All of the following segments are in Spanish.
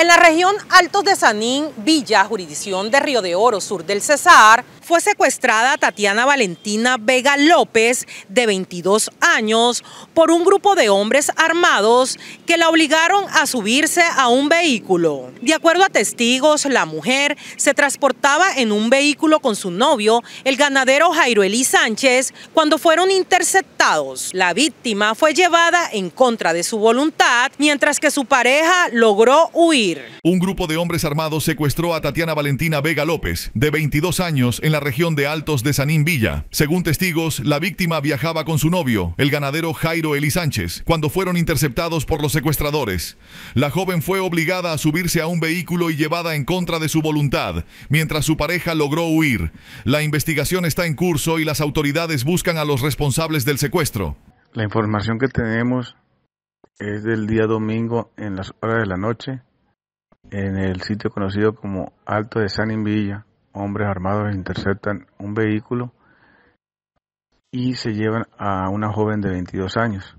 En la región Altos de Sanín, Villa, jurisdicción de Río de Oro, sur del Cesar, fue secuestrada Tatiana Valentina Vega López, de 22 años, por un grupo de hombres armados que la obligaron a subirse a un vehículo. De acuerdo a testigos, la mujer se transportaba en un vehículo con su novio, el ganadero Jairo Elí Sánchez, cuando fueron interceptados. La víctima fue llevada en contra de su voluntad, mientras que su pareja logró huir. Un grupo de hombres armados secuestró a Tatiana Valentina Vega López, de 22 años, en la región de Altos de Sanín Villa. Según testigos, la víctima viajaba con su novio, el ganadero Jairo Eli Sánchez, cuando fueron interceptados por los secuestradores. La joven fue obligada a subirse a un vehículo y llevada en contra de su voluntad, mientras su pareja logró huir. La investigación está en curso y las autoridades buscan a los responsables del secuestro. La información que tenemos es del día domingo en las horas de la noche en el sitio conocido como Alto de San Villa, hombres armados interceptan un vehículo y se llevan a una joven de 22 años.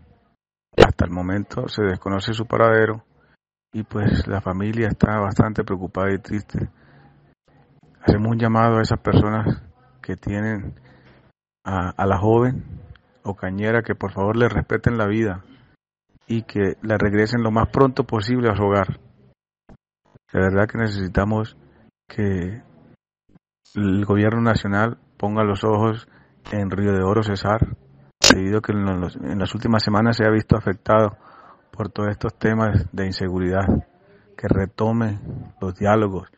Hasta el momento se desconoce su paradero y pues la familia está bastante preocupada y triste. Hacemos un llamado a esas personas que tienen a, a la joven o cañera que por favor le respeten la vida y que la regresen lo más pronto posible a su hogar. De verdad que necesitamos que el gobierno nacional ponga los ojos en Río de Oro Cesar, debido a que en, las últimas semanas se ha visto afectado por todos estos temas de inseguridad, que retome los diálogos.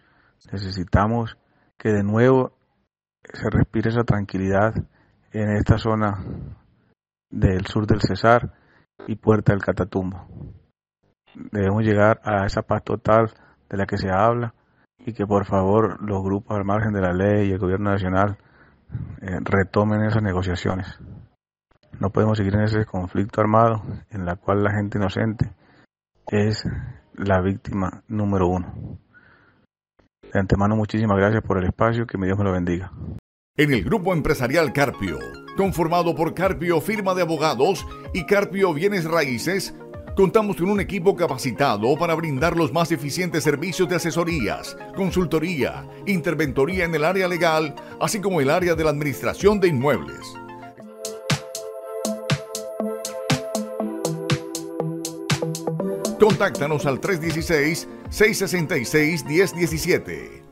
Necesitamos que de nuevo se respire esa tranquilidad en esta zona del sur del Cesar y Puerta del Catatumbo. Debemos llegar a esa paz total de la que se habla y que por favor los grupos al margen de la ley y el gobierno nacional eh, retomen esas negociaciones. No podemos seguir en ese conflicto armado en la cual la gente inocente es la víctima número uno. De antemano, muchísimas gracias por el espacio, que mi Dios me lo bendiga. En el grupo empresarial Carpio, conformado por Carpio Firma de Abogados y Carpio Bienes Raíces, Contamos con un equipo capacitado para brindar los más eficientes servicios de asesorías, consultoría, interventoría en el área legal, así como el área de la administración de inmuebles. Contáctanos al 316-666-1017.